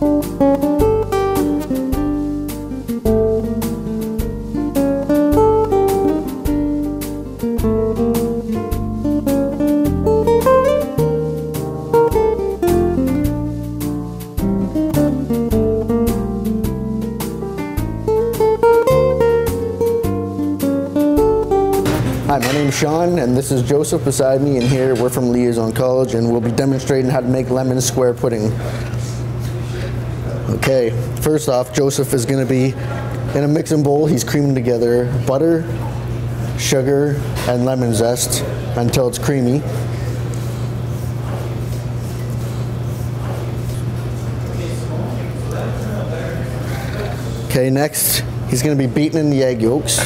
Hi, my name is Sean, and this is Joseph beside me, and here we're from Liaison College, and we'll be demonstrating how to make lemon square pudding. Okay, first off, Joseph is going to be in a mixing bowl. He's creaming together butter, sugar, and lemon zest until it's creamy. Okay, next, he's going to be beating in the egg yolks.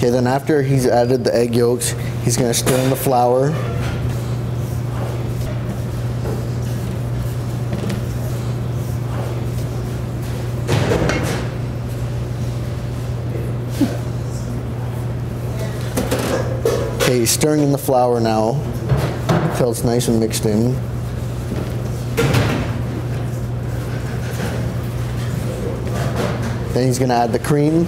Okay, then after he's added the egg yolks, he's going to stir in the flour. Okay, he's stirring in the flour now until it's nice and mixed in. Then he's going to add the cream.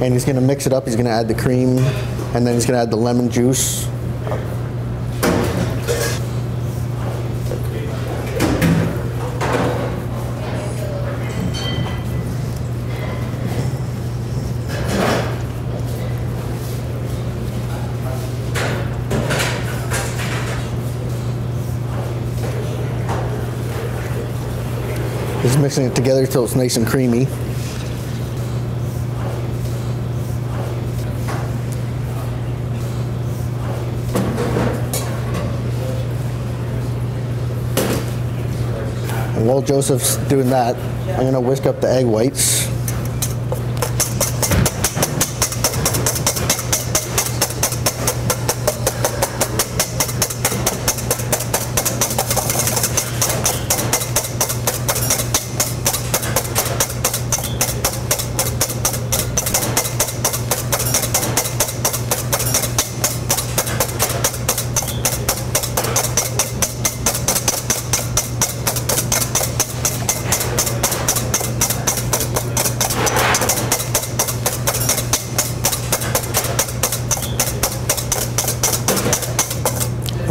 And he's going to mix it up. He's going to add the cream, and then he's going to add the lemon juice. He's mixing it together till it's nice and creamy. While Joseph's doing that, I'm gonna whisk up the egg whites.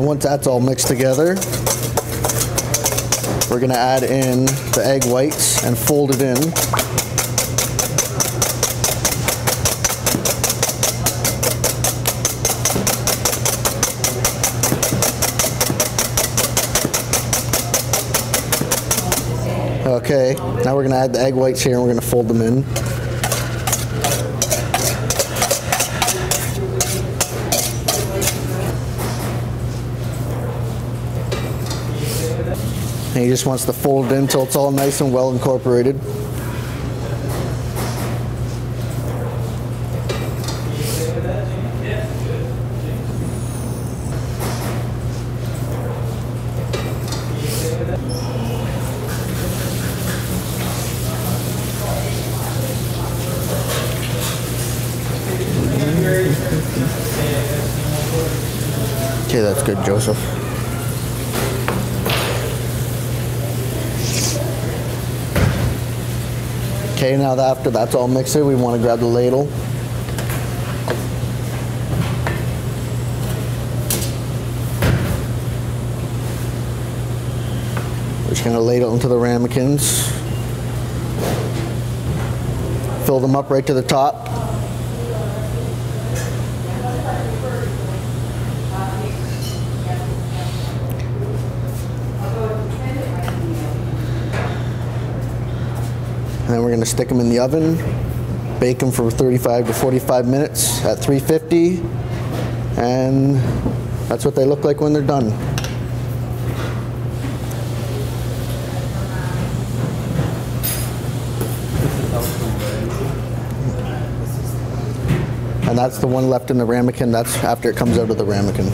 Once that's all mixed together, we're gonna add in the egg whites and fold it in. Okay, now we're gonna add the egg whites here and we're gonna fold them in. And he just wants to fold it in until it's all nice and well incorporated. Okay, that's good, Joseph. Okay, now that after that's all mixed in, we want to grab the ladle. We're just going to ladle into the ramekins. Fill them up right to the top. And then we're going to stick them in the oven, bake them for 35 to 45 minutes at 350, and that's what they look like when they're done. And that's the one left in the ramekin. That's after it comes out of the ramekin.